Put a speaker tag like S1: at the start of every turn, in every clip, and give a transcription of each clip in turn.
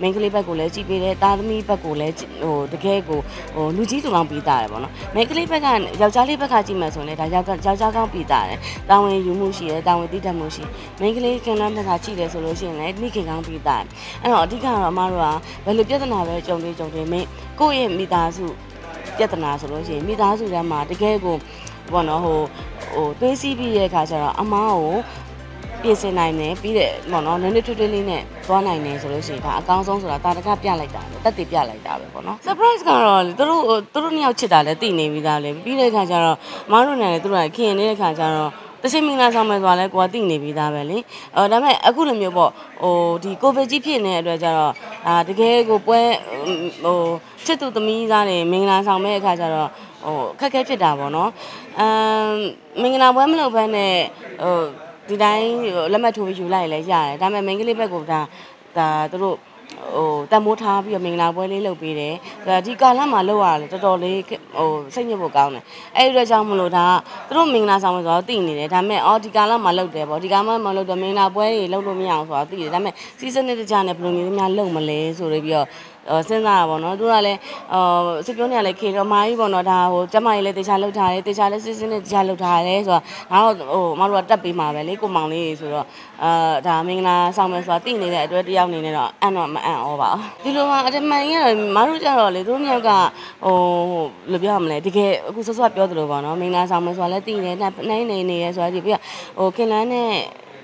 S1: မိန်းကလေးဘက်ကိုလည်းကြည်ပေးတယ်သားသမီးဘက်ကိုလည်းဟိုတကယ်ကိုဟိုလူကြီးသူကောင်းပြီးသားတယ်ပေါ့နော်မိန်းကလေးဘက်ကယောက်ျားလေးဘက်ကကြည့်မှဆိုရင်လည်းဒါယောက်ယောက်ျားကောင်းပြီးသားတယ်တာဝန်ယူမှုရှိတယ်တာဝန်တည်တတ်မှုရှိမိန်းကလေးကံလန်းဘက်ကကြည့်တယ်ဆိုလို့ရှိရင်လည်းမိခင်ကောင်းပြီးသားတယ်အဲ့တော့အဓိကတော့အမတို့ကဘယ်လိုပြဿနာပဲကြုံတွေ့ကြုံတွေ့မင်းကိုယ့်ရဲ့မိသားစုပြဿနာဆိုလို့ရှိရင်မိသားစုထဲမှာတကယ်ကိုဘောနော်ဟိုဟိုတွေးစီးပြီးရဲ့အခါကျတော့အမားကို ပြင်ဆင်နိုင်တယ်ပြီးတဲ့ပေါ့နော်နည်းနည်းထွေးထွေးလေးနဲ့သွားနိုင်တယ်ဆိုလို့ရှိရင်ဒါအကောင်းဆုံးဆိုတာတာတကပြလိုက်တာပဲတက်တည်ပြလိုက်တာပဲပေါ့နော် surprise ကတော့လေသူတို့သူတို့နှစ်ယောက်ချစ်တာလည်းသိနေပြီးသားလေပြီးတဲ့အခါကျတော့မအားတို့နဲ့လည်းသူတို့ကခင်နေတဲ့အခါကျတော့တချိမင်္ဂလာဆောင်မယ်ဆိုတာလဲကိုကသိနေပြီးသားပဲလေအဲဒါပေမဲ့အခုလိုမျိုးပေါ့ဟိုဒီကိုဗစ်ကြီးဖြစ်နေတဲ့အတွက်ကျတော့အာတကယ်ကိုပွဲဟိုချစ်သူသမီးသားတွေမင်္ဂလာဆောင်မဲ့အခါကျတော့ဟိုခက်ခဲဖြစ်တာပေါ့နော်အမ်မင်္ဂလာပွဲမလုပ်ဘဲနဲ့ဟို ဒီတိုင်းလက်မှတ်ထိုးပြီးယူလိုက်လဲရတယ်ဒါပေမဲ့မိန်းကလေးဘက်ကဒါဒါသူတို့ဟိုတန်မိုးထားပြီးတော့မင်္ဂလာပွဲလေးလုပ်ပေးတယ်ဒါဒီကာလမှာလုပ်ရတယ်တော်တော်လေးဟိုစိတ်ညစ်ဖို့ကောင်းတယ်အဲ့ဒီအတွက်ကြောင့်မလို့ဒါသူတို့မင်္ဂလာဆောင်မယ်ဆိုတော့သိနေတယ်ဒါပေမဲ့အော်ဒီကာလမှာလုပ်တယ်ပေါ့ဒီကာလမှာလုပ်တော့မင်္ဂလာပွဲတွေလုပ်လို့မရအောင်ဆိုတော့သိတယ်ဒါပေမဲ့စီးစနစ်တကျနဲ့ဘယ်လိုမျိုးများလုပ်မလဲဆိုပြီးတော့ စဉ်းစားတာပေါ့နော်သူကလည်းအာစစ်ပြောနေရလဲခေတော့မာကြီးပေါ့နော်ဒါဟိုကျမကြီးလည်းတေချာလှုပ်ထားတယ်တေချာလည်းစစ်စစ်နဲ့တေချာလှုပ်ထားတယ်ဆိုတော့ငါတော့ဟိုမတို့ကတက်ပေးမှာပဲလေကိုမောင်လေးဆိုတော့အာဒါမင်္ဂလာဆောင်မယ်ဆိုတာသိနေတဲ့အတွက်တယောက်အနေနဲ့တော့အံ့တော့မအံ့ဩပါဘူးဒီလိုမှအတမန်ကြီးကတော့မတို့ကြတော့လေသူတို့မြောက်ကဟိုဘယ်လိုပြောရမလဲတကယ်အခုစောစောပြောသလိုပေါ့နော်မင်္ဂလာဆောင်မယ်ဆိုတာလည်းသိနေနိုင်နေနေရဲဆိုတာဒီပြဟိုခင်လန်းနဲ့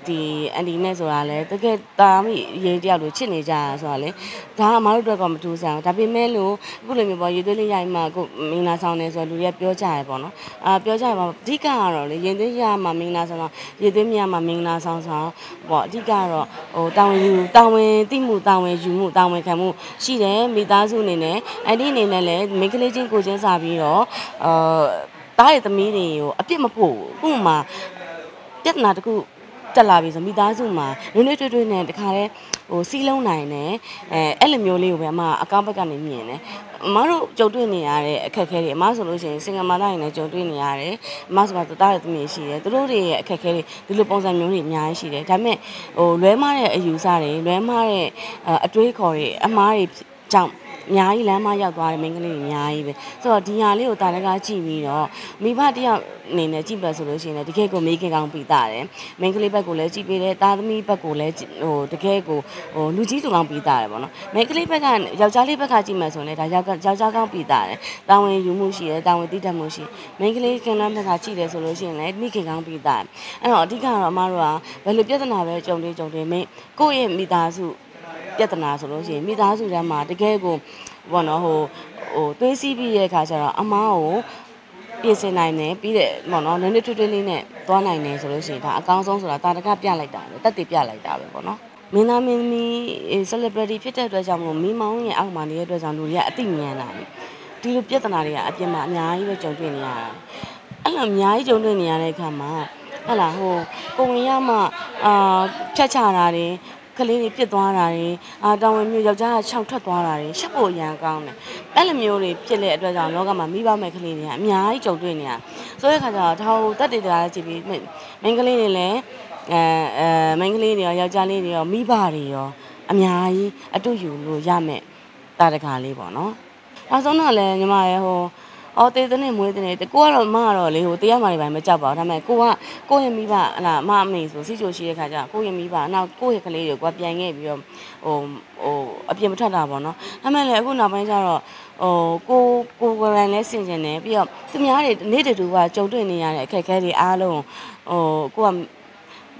S1: ဒီအန်ဒီနဲ့ဆိုတာလဲတကယ်တာမိရေးတယောက်လိုချစ်နေကြတာဆိုတာလဲဒါကမတို့အတွက်ကမတူစားဒါပေမဲ့လို့အခုလိုမျိုးပေါ့ရေသွေးလေးရိုက်မှကိုမင်္ဂလာဆောင်နေဆိုလူတွေကပြောကြရပေါ့နော်အာပြောကြရမှာအဓိကကတော့လေရင်သွေးရမှာမင်္ဂလာဆောင်ရေသွေးမြမှာမင်္ဂလာဆောင်ဆောင်ပေါ့အဓိကတော့ဟိုတာဝန်ယူတာဝန်သိမှုတာဝန်ယူမှုတာဝန်ခံမှုရှိတယ်မိသားစုအနေနဲ့အဲ့ဒီအနေနဲ့လည်းမိန်းကလေးချင်းကိုချင်းစားပြီးတော့အာတားရဲ့သမီးတွေကိုအပြစ်မဖို့ဘူးဥပမာပြဿနာတစ်ခု တက်လာပြီဆိုမိသားစုမှာနွေးနွေးတွေ့တွေ့နဲ့တခါလဲဟိုစီးလုံးနိုင်တယ်အဲအဲ့လိုမျိုးလေးကိုပဲအမအကောင့်ဘက်ကနေမြင်တယ်အမတို့ကြုံတွေ့နေရတဲ့အခက်အခဲတွေအမဆိုလို့ရှိရင်စင်ကာမာသားတွေနဲ့ကြုံတွေ့နေရတယ်အမဆိုတာတသားတဲ့သမီးရှိတယ်သူတို့တွေရဲ့အခက်အခဲတွေဒီလိုပုံစံမျိုးတွေအများကြီးရှိတယ်ဒါပေမဲ့ဟိုလွဲမားတဲ့အယူဆတွေလွဲမားတဲ့အတွေးခေါ်တွေအမားတွေကြောင့် အများကြီးလမ်းမရောက်သွားတယ်မိန်းကလေးတွေအများကြီးပဲဆိုတော့ဒီဟာလေးကိုတာလကားကြည့်ပြီးတော့မိဘတယောက်အနေနဲ့ကြည့်ပါဆိုလို့ရှိရင်လည်းတကယ်ကိုမေးခင်ကောင်းပြီးသားတယ်မိန်းကလေးဘက်ကိုလည်းကြည့်ပေးတယ်သားသမီးဘက်ကိုလည်းဟိုတကယ်ကိုဟိုလူကြီးသူကောင်းပြီးသားတယ်ပေါ့နော်မိန်းကလေးဘက်ကယောက်ျားလေးဘက်ကကြည့်မှဆိုရင်လည်းဒါယောက်ယောက်ျားကောင်းပြီးသားတယ်တာဝန်ယူမှုရှိတယ်တာဝန်တည်တတ်မှုရှိမိန်းကလေးခင်လန်းဘက်ကကြည့်တယ်ဆိုလို့ရှိရင်လည်းမိခင်ကောင်းပြီးသားအဲ့တော့အဓိကတော့အမတို့ကဘယ်လိုပြဿနာပဲကြုံတွေ့ကြုံတွေ့မင်းကိုယ့်ရဲ့မိသားစု ပြဿနာဆိုလို့ရှိရင်မိသားစုထဲမှာတကယ်ကိုဘောနော်ဟိုဟိုတွေးစီးပြီးရဲ့အခါကျတော့အမားကိုပြင်ဆင်နိုင်တယ်ပြီးတဲ့ဘောနော်နည်းနည်းထွေးထွေးလေးနဲ့သွားနိုင်တယ်ဆိုလို့ရှိရင်ဒါအကောင်းဆုံးဆိုတာတာတကပြလိုက်တာပဲတက်တည်ပြလိုက်တာပဲပေါ့နော်မင်းသားမင်းသမီး celebrity ဖြစ်တဲ့အတွက်ကြောင့်မလို့မိမောင်းရဲ့အောက်မှာနေတဲ့အတွက်ကြောင့်လူတွေကအသိဉာဏ်လာပြီဒီလိုပြဿနာတွေကအပြင်မှာအများကြီးပဲကြုံတွေ့နေရတာအဲ့လိုအများကြီးကြုံတွေ့နေရတဲ့အခါမှာဟဲ့လားဟိုကိုဝင်ရမှအာဖြတ်ချတာတွေ ကလေးတွေပြစ်သွားတာတွေအာတောင်ဝင်မျိုးယောက်ျားကခြောက်ထွက်သွားတာတွေရှက်ဖို့ရန်ကောင်းတယ်အဲ့လိုမျိုးတွေဖြစ်တဲ့အတွက်ကြောင့်လောကမှာမိဘမဲ့ကလေးတွေကအများကြီးကြုံတွေ့နေရဆိုတဲ့ခါကျတော့ဒါဟိုတက်တေတာကြည့်ပြီးမိန်းကလေးတွေလည်းအဲအဲမိန်းကလေးတွေရောယောက်ျားလေးတွေရောမိဘတွေရောအများကြီးအတူယူလို့ရမယ်တာတခါလေးပေါ့နော်နောက်ဆုံးတော့လည်းညီမရဲ့ဟို အော်တေးတဲ့နဲ့မွေးတဲ့နဲ့ကိုကတော့မကတော့လေဟိုတရားမှန်နေပိုင်းမကြောက်ပါဘူးဒါပေမဲ့ကိုကကိုရဲ့မိဘဟလာမအမေဆိုစီချိုရှိတဲ့ခါကျကိုရဲ့မိဘနောက်ကိုရဲ့ကလေးတွေကိုကပြန်ခဲ့ပြီးတော့ဟိုဟိုအပြင်မထွက်တာပေါ့နော်ဒါပေမဲ့လေအခုနောက်ပိုင်းကျတော့ဟိုကိုကိုကိုယ်တိုင်လဲဆင်ကျင်တယ်ပြီးတော့သူများတွေနေ့တူကကြုံတွေ့နေရတဲ့အခက်အခဲတွေအားလုံးဟိုကိုက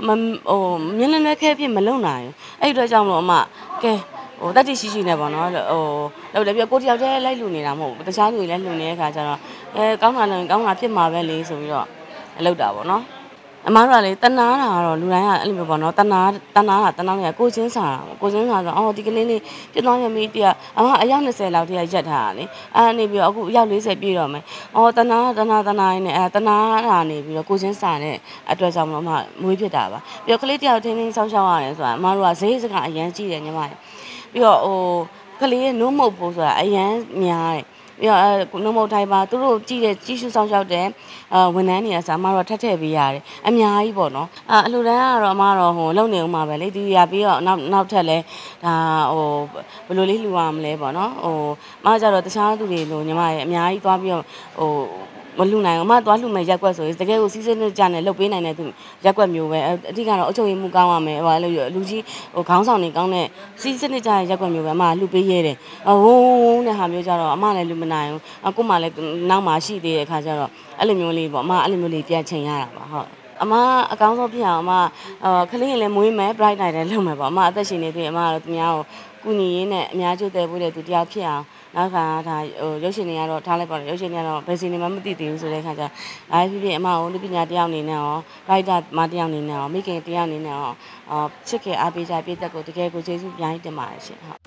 S1: မဟိုမျက်နှာနဲ့ခဲဖြစ်မလုံနိုင်အဲ့ဒီတော့ကြောင့်မလို့အမကဲ ဟိုတက်တိရှိရှိနေပေါ့နော်ဟိုလောက်တယ်ပြီးကိုတယောက်တည်းလိုက်လူနေတာမဟုတ်ဘူးတခြားလူတွေလည်းလူနေတဲ့ခါကျတော့အဲကောင်းတာလည်းကောင်းတာဖြစ်မှာပဲလေဆိုပြီးတော့လောက်တာပေါ့နော်အမားတို့ကလေတနာတာကတော့လူတိုင်းကအဲ့လိုမျိုးပေါ့နော်တနာတနာတာတနာတွေကကိုချင်းစာတာကိုချင်းစာဆိုအော်ဒီကလေးလေးပြစ်သွားရမီးတရအမအယောက်20လောက်တည်းရက်ထားတာလေအဲ့နေပြီးတော့အခုအယောက်40ပြည့်တော့မယ်အော်တနာတနာတနာရင်းနဲ့အဲတနာတာနေပြီးတော့ကိုချင်းစာတဲ့အတွက်ကြောင့်မလို့အမမွေးဖြစ်တာပါပြီးတော့ကလေးတယောက်ထင်းထင်းဆောက်ရှောက်ရတယ်ဆိုတာအမတို့ကဈေးစကအရန်ကြည့်တယ်ညီမ ပြီးတော့ဟိုကလေးရဲ့နိုးမုတ်ဖို့ဆိုတာအရန်များတယ်ပြီးတော့အဲနှုတ်မထိုင်ပါသူတို့ကြည့်တဲ့ကြီးစုဆောင်ရှောက်တဲ့အာဝန်ထမ်းတွေကစာမတော့ထပ်ထည့်ပေးရတယ်အများကြီးပေါ့နော်အာအလှတန်းကတော့အမတော့ဟိုလုံနေဦးမှာပဲလေဒီရပြီးတော့နောက်နောက်ထပ်လဲဒါဟိုဘယ်လိုလေးလှူရမလဲပေါ့နော်ဟိုမကကြတော့တခြားသူတွေလိုညီမရဲ့အများကြီးသွားပြီးတော့ဟို မလှူနိုင်အောင်မသွားလှူမဲ့ရက်ွက်ဆိုရင်တကယ်ကိုစီးစင်းကြနဲ့လှုပ်ပေးနိုင်တဲ့သူရက်ွက်မျိုးပဲအဓိကတော့အချုပ်ရည်မှုကောင်းရမယ်ဟိုလိုလူကြီးဟိုခေါင်းဆောင်နေကောင်းတဲ့စီးစင်းကြရဲ့ရက်ွက်မျိုးပဲအမလှူပေးရဲတယ်ဝုန်းဝုန်းတဲ့ဟာမျိုးကြတော့အမလည်းလှူမနိုင်ဘူးအခုမှလည်းနောက်မှရှိသေးတဲ့အခါကျတော့အဲ့လိုမျိုးလေးပေါ့အမအဲ့လိုမျိုးလေးပြန်ချိန်ရတာပါဟုတ် အမအကောင်းဆုံးဖြစ်အောင်အမအာခလေးရင်လည်းမွေးမယ် bright night လည်းလုပ်မယ်ပေါ့အမအသက်ရှင်နေသေးအမကတော့သူများကိုကုညီရင်းနဲ့အများကျိုးတယ်ဖို့တဲ့သူတယောက်ဖြစ်အောင်နောက်ကဒါဟိုရုပ်ရှင်တွေကတော့ထားလိုက်ပါတော့ရုပ်ရှင်တွေကတော့ဘယ်စီနေမှမသိသေးဘူးဆိုတဲ့ခါကျအားဖြစ်ဖြစ်အမကိုလူပညာတယောက်အနေနဲ့ရော writer မတယောက်အနေနဲ့ရောမိခင်တယောက်အနေနဲ့ရောအာချစ်ခင်အားပေးကြပြည့်သက်ကိုတကယ်ကိုကျေးဇူးအများကြီးတင်ပါတယ်ရှင်ဟုတ်